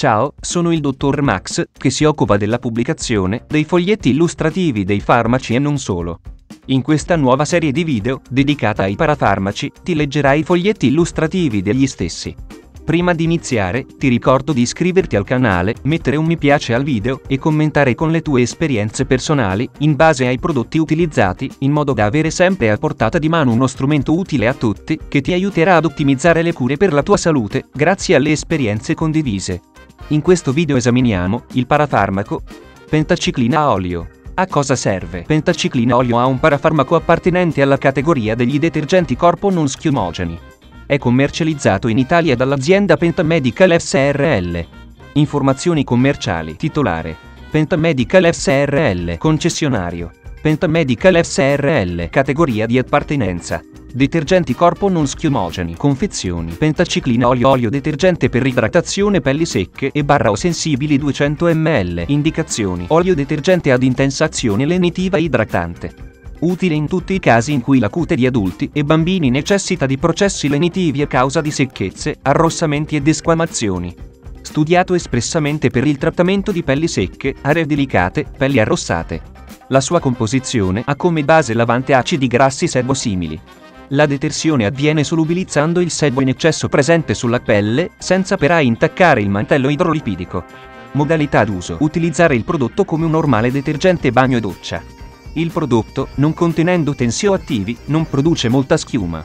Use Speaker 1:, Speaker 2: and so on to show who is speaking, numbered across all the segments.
Speaker 1: Ciao, sono il dottor Max, che si occupa della pubblicazione dei foglietti illustrativi dei farmaci e non solo. In questa nuova serie di video, dedicata ai parafarmaci, ti leggerai i foglietti illustrativi degli stessi. Prima di iniziare, ti ricordo di iscriverti al canale, mettere un mi piace al video e commentare con le tue esperienze personali, in base ai prodotti utilizzati, in modo da avere sempre a portata di mano uno strumento utile a tutti, che ti aiuterà ad ottimizzare le cure per la tua salute, grazie alle esperienze condivise. In questo video esaminiamo il parafarmaco pentaciclina a olio. A cosa serve? Pentaciclina olio ha un parafarmaco appartenente alla categoria degli detergenti corpo non schiumogeni. È commercializzato in Italia dall'azienda Pentamedical SRL. Informazioni commerciali. Titolare. Pentamedical SRL. Concessionario. Pentamedical SRL. Categoria di appartenenza. Detergenti corpo non schiumogeni. Confezioni. Pentaciclina olio olio detergente per idratazione pelli secche e barra o sensibili 200 ml. Indicazioni. Olio detergente ad intensa azione lenitiva idratante. Utile in tutti i casi in cui la cute di adulti e bambini necessita di processi lenitivi a causa di secchezze, arrossamenti e desquamazioni. Studiato espressamente per il trattamento di pelli secche, aree delicate, pelli arrossate. La sua composizione ha come base lavante acidi grassi sebosimili. La detersione avviene solubilizzando il sebo in eccesso presente sulla pelle, senza però intaccare il mantello idrolipidico. Modalità d'uso. Utilizzare il prodotto come un normale detergente bagno e doccia. Il prodotto, non contenendo tensioattivi, non produce molta schiuma.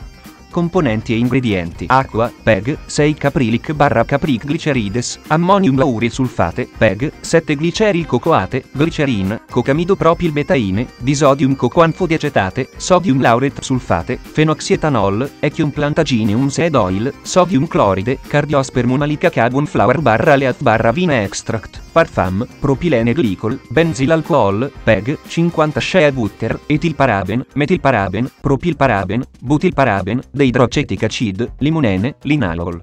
Speaker 1: Componenti e ingredienti. Acqua, PEG, 6 caprilic barra capric glicerides, ammonium lauryl sulfate, PEG, 7 gliceril cocoate, glicerin, cocamido propil betaine, disodium cocoanfodiacetate, sodium lauret sulfate, fenoxietanol, echium plantagineum seed oil, sodium chloride, cardiospermum alicacabon flour barra leaf barra vina extract, parfum, propilene glicol, benzilalcohol, PEG, 50 shea butter, etilparaben, metilparaben, propilparaben, butilparaben, deidrocetic acid, limonene, linalol.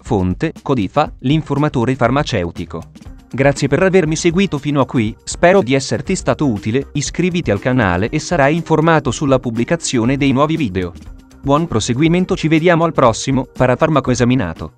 Speaker 1: Fonte, Codifa, l'informatore farmaceutico. Grazie per avermi seguito fino a qui, spero di esserti stato utile, iscriviti al canale e sarai informato sulla pubblicazione dei nuovi video. Buon proseguimento ci vediamo al prossimo, parafarmaco esaminato.